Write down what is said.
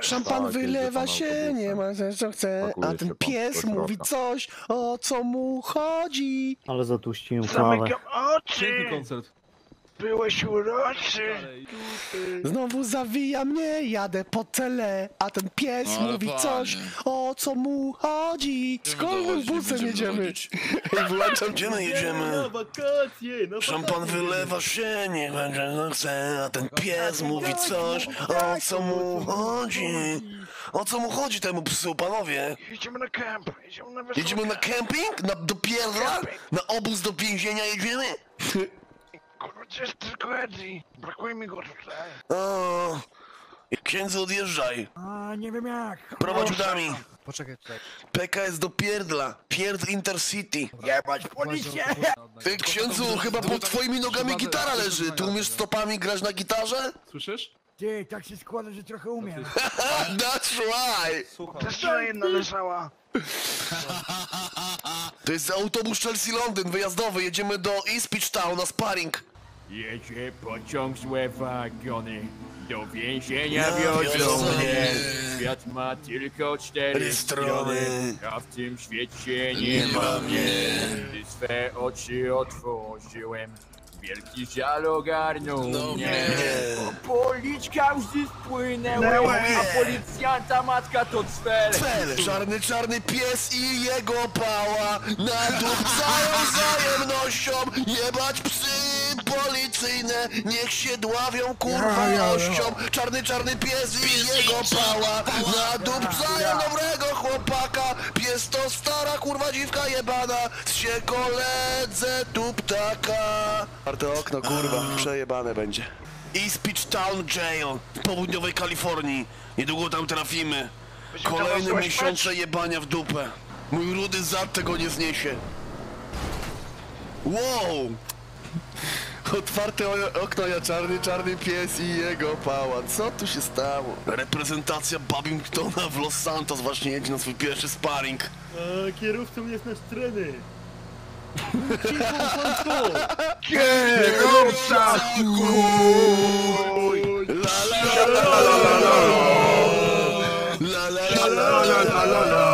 Szampan Tak, wylewa się, autobusem. nie ma za co chce, a ten pies mówi coś, o co mu chodzi. Ale zatuściłem kawę. Zamykam oczy! Piękny koncert. Byłeś uroczy! Znowu zawija mnie, jadę po cele, a ten pies Ale mówi panie. coś, o co mu chodzi. Szkolnym dowodzić, busem będziemy jedziemy. dowodzić. Ej, wyłączam Gdzie my Na jedziemy? wakacje, na Szampan wakacje. wylewa się, nie będzie no chce, a ten pies mówi coś, o co mu chodzi? O co mu chodzi temu psu, panowie? Jedziemy na kemp, jedziemy na. Jedziemy na kemping? Na, do pierdla? Na obóz do więzienia jedziemy? Jest tylko Eddie? Brakuje mi go tutaj. O, księdzu odjeżdżaj. A nie wiem jak. Prowadź udami. Poczekaj tutaj. PKS do pierdla. Pierd Intercity. Jebać policję! Ty, księdzu, chyba pod twoimi nogami gitara leży. Ty umiesz stopami grać na gitarze? Słyszysz? Ty, tak się składa, że trochę umiem. That's right! Też tutaj jedna leżała. To jest autobus Chelsea-Londyn, wyjazdowy. Jedziemy do Ipswich Town na sparring. Jedzie pociąg złe wagony, do więzienia Ja wiodą pierdolę. mnie. Świat ma tylko cztery strony, a w tym świecie nie ma mnie. Gdy swe oczy otworzyłem, wielki żal ogarnął No mnie. mnie. Po policzkach łzy spłynęły, Płynęły. a policjanta matka to cwer. Cel. Czarny, czarny pies i jego pała nadupcają wzajemnością. Jebać psy policyjne, niech się dławią kurwa ością. Czarny, czarny pies i jego pała nadupcają dobrego chłopaka. Pies to stara kurwa dziwka jebana, się koledze tu ptaka. Warte okno kurwa, przejebane będzie. Ipswich Town Jail w południowej Kalifornii. Niedługo tam trafimy. Kolejne miesiące jebania w dupę. Mój rudy zad tego nie zniesie. Wow! Otwarte okno, ja czarny, czarny pies i jego pałac. Co tu się stało? Reprezentacja Babingtona w Los Santos właśnie jedzie na swój pierwszy sparring. A, kierowcą jest nasz trener. Kierowca! La la la la la la la la la la la la la